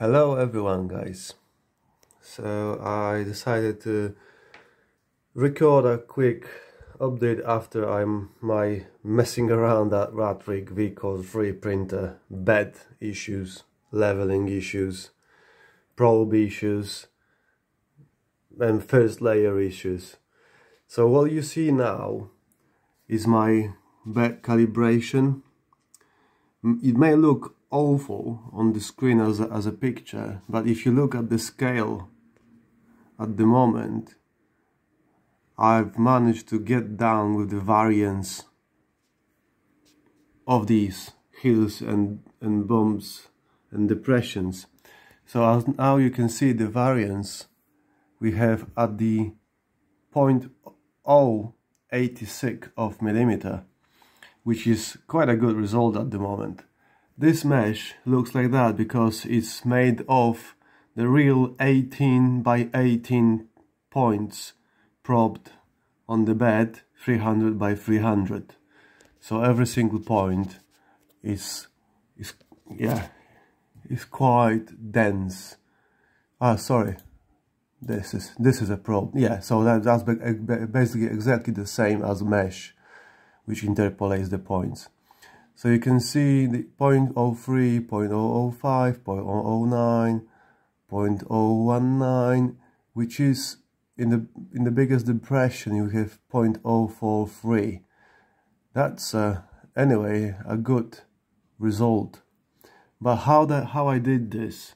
Hello everyone guys. So I decided to record a quick update after I'm my messing around that Ratrig V-Core 3 printer bed issues, leveling issues, probe issues and first layer issues. So what you see now is my bed calibration. It may look awful on the screen as a, as a picture but if you look at the scale at the moment I've managed to get down with the variance of these hills and, and bumps and depressions so as now you can see the variance we have at the 0.086 of millimeter which is quite a good result at the moment this mesh looks like that because it's made of the real 18 by 18 points probed on the bed 300 by 300 so every single point is is yeah is quite dense. Ah sorry. This is this is a probe yeah so that, that's basically exactly the same as mesh which interpolates the points so you can see the 0.03, 0.005, 0.009, 0.019, which is in the in the biggest depression you have 0.043. That's uh, anyway a good result. But how that how I did this?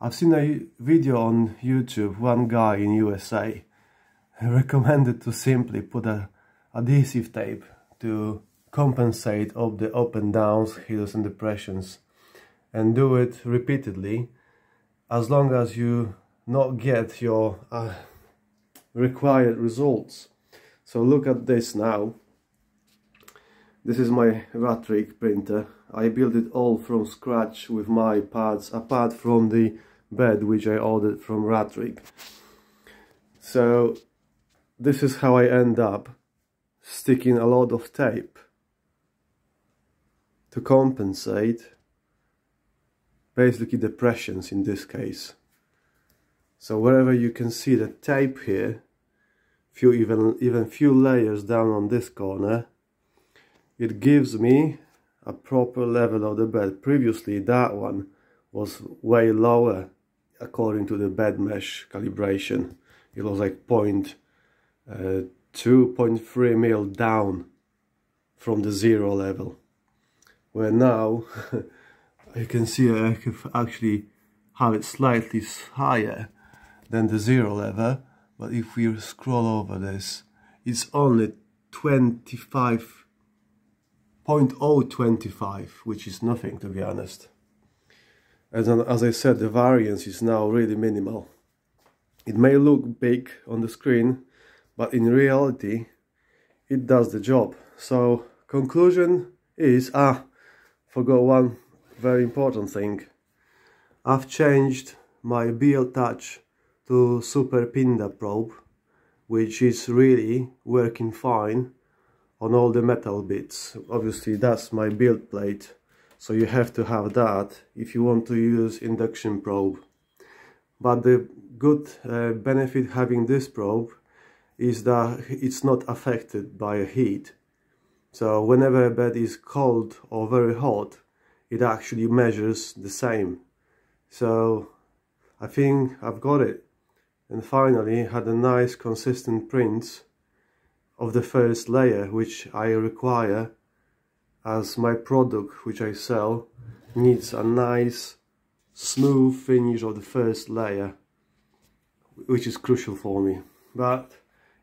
I've seen a video on YouTube. One guy in USA recommended to simply put a adhesive tape to compensate of the up and downs, hills and depressions and do it repeatedly as long as you not get your uh, required results. So look at this now. This is my Ratrig printer. I built it all from scratch with my parts apart from the bed which I ordered from Ratrig. So this is how I end up sticking a lot of tape to compensate basically depressions in this case. So wherever you can see the tape here, few even even few layers down on this corner, it gives me a proper level of the bed. Previously that one was way lower according to the bed mesh calibration. It was like point uh, 2.3 mil down from the zero level where now you can see I actually have it slightly higher than the zero level but if we scroll over this it's only 25.025 which is nothing to be honest. As, as I said the variance is now really minimal. It may look big on the screen but in reality it does the job. So conclusion is ah forgot one very important thing. I've changed my BL Touch to SuperPINDA probe, which is really working fine on all the metal bits. Obviously that's my build plate, so you have to have that if you want to use induction probe. But the good uh, benefit having this probe is that it's not affected by heat so whenever a bed is cold or very hot, it actually measures the same. So I think I've got it. And finally had a nice consistent print of the first layer, which I require as my product, which I sell, needs a nice smooth finish of the first layer, which is crucial for me. But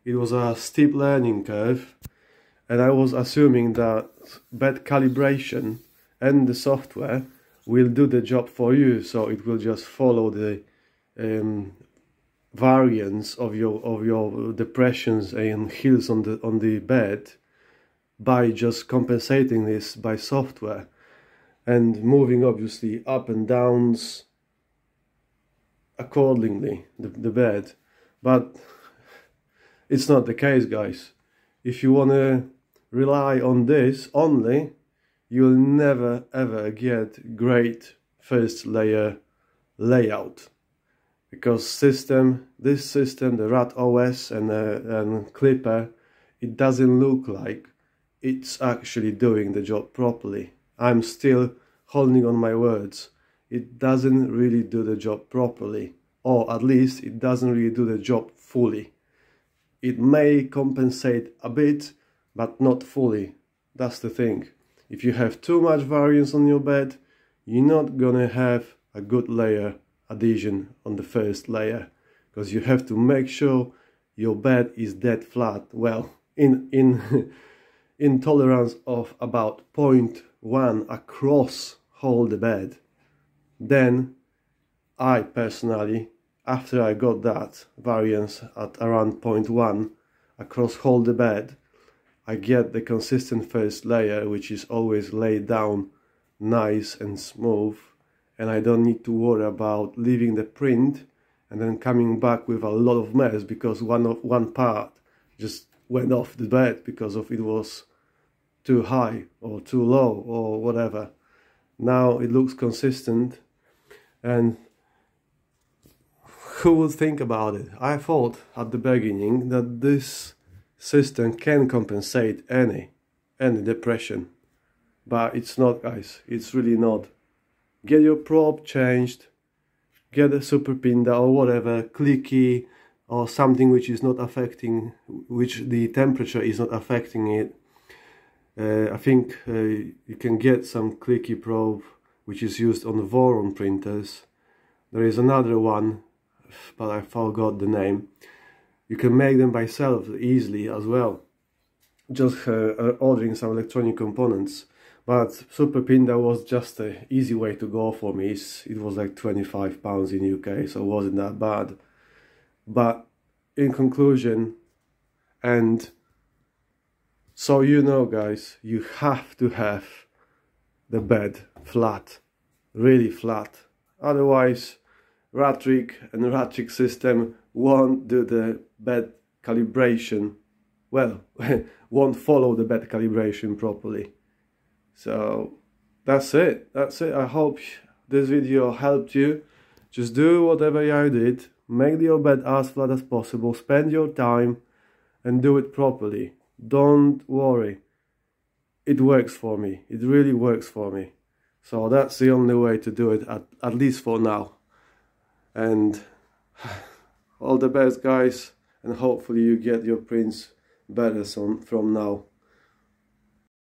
it was a steep learning curve and I was assuming that bed calibration and the software will do the job for you so it will just follow the um, variance of your of your depressions and hills on the on the bed by just compensating this by software. And moving obviously up and downs accordingly the, the bed. But it's not the case guys. If you want to rely on this only, you'll never ever get great first layer layout. Because system this system the RatOS and, uh, and Klipper it doesn't look like it's actually doing the job properly. I'm still holding on my words. It doesn't really do the job properly or at least it doesn't really do the job fully. It may compensate a bit but not fully. That's the thing. If you have too much variance on your bed you're not gonna have a good layer adhesion on the first layer because you have to make sure your bed is dead flat. Well in in in tolerance of about 0.1 across whole the bed then I personally after I got that variance at around 0.1 across whole the bed I get the consistent first layer which is always laid down nice and smooth and I don't need to worry about leaving the print and then coming back with a lot of mess because one of one part just went off the bed because of it was too high or too low or whatever. Now it looks consistent and who would think about it? I thought at the beginning that this system can compensate any any depression but it's not guys it's really not get your probe changed, get a SuperPINDA or whatever, clicky or something which is not affecting, which the temperature is not affecting it. Uh, I think uh, you can get some clicky probe which is used on the Voron printers. There is another one, but I forgot the name. You can make them by yourself easily as well. Just uh, uh ordering some electronic components. But SuperPINDA was just an easy way to go for me. it was like 25 pounds in UK, so it wasn't that bad. But in conclusion, and so you know guys, you have to have the bed flat, really flat. Otherwise, Ratrig and Ratrig system won't do the bed calibration, well, won't follow the bed calibration properly. So that's it. That's it. I hope this video helped you. Just do whatever I did. Make your bed as flat as possible. Spend your time and do it properly. Don't worry. It works for me. It really works for me. So that's the only way to do it, at, at least for now. And all the best, guys. And hopefully you get your prints better some, from now.